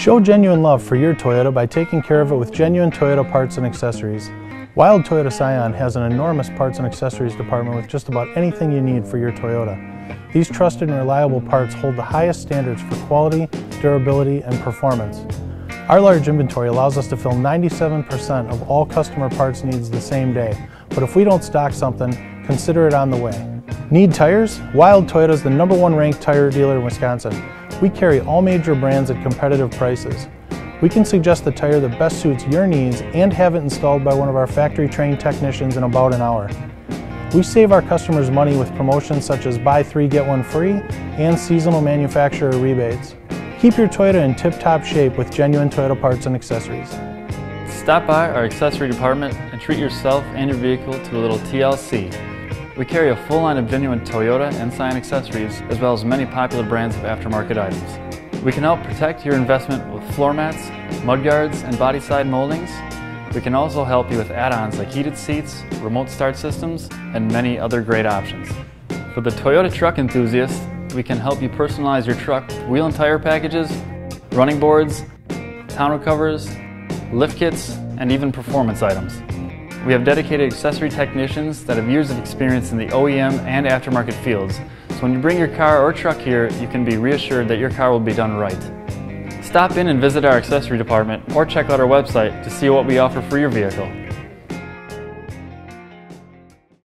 Show genuine love for your Toyota by taking care of it with genuine Toyota parts and accessories. Wilde Toyota Scion has an enormous parts and accessories department with just about anything you need for your Toyota. These trusted and reliable parts hold the highest standards for quality, durability, and performance. Our large inventory allows us to fill 97% of all customer parts needs the same day, but if we don't stock something, consider it on the way. Need tires? Wilde Toyota is the number one ranked tire dealer in Wisconsin. We carry all major brands at competitive prices. We can suggest the tire that best suits your needs and have it installed by one of our factory trained technicians in about an hour. We save our customers money with promotions such as buy three, get one free and seasonal manufacturer rebates. Keep your Toyota in tip-top shape with genuine Toyota parts and accessories. Stop by our accessory department and treat yourself and your vehicle to a little TLC. We carry a full line of genuine Toyota and Scion accessories as well as many popular brands of aftermarket items. We can help protect your investment with floor mats, mudguards, and body side moldings. We can also help you with add-ons like heated seats, remote start systems, and many other great options. For the Toyota truck enthusiast, we can help you personalize your truck wheel and tire packages, running boards, tonneau covers, lift kits, and even performance items. We have dedicated accessory technicians that have years of experience in the OEM and aftermarket fields, so when you bring your car or truck here, you can be reassured that your car will be done right. Stop in and visit our accessory department or check out our website to see what we offer for your vehicle.